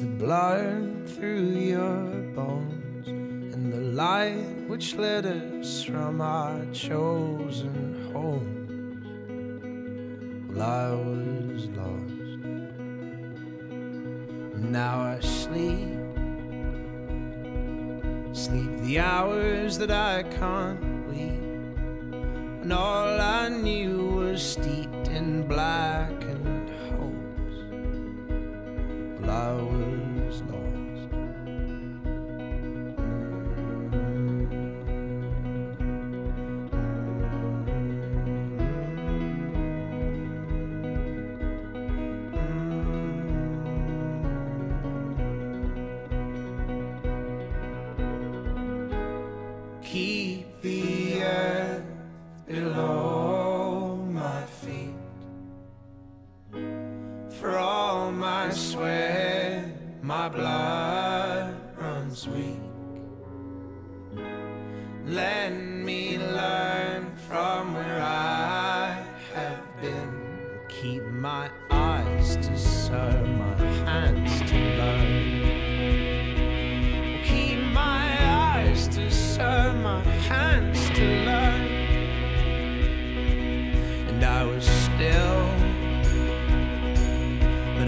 the blood through your bones and the light which led us from our chosen home. Well, I was lost. Now I sleep, sleep the hours that I can't weep, and all I knew was steeped in black and hopes. Well, I was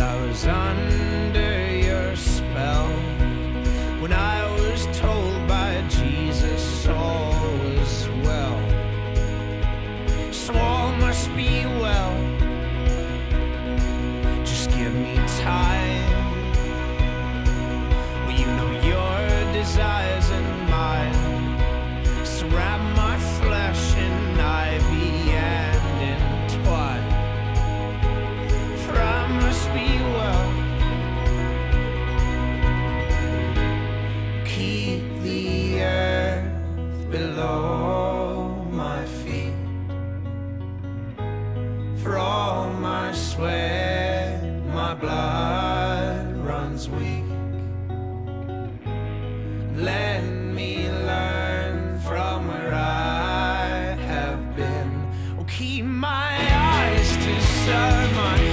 I was under your spell. When I my eyes to serve my